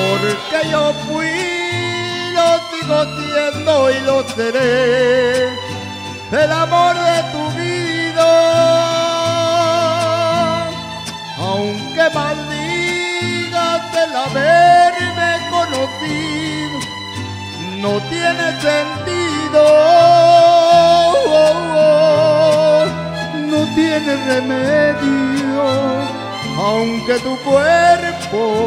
porque yo fui, lo sigo siendo y lo seré, el amor de tu vida. Aunque maldigas el haberme conocido, no tiene sentido, no tiene remedio, aunque tu cuerpo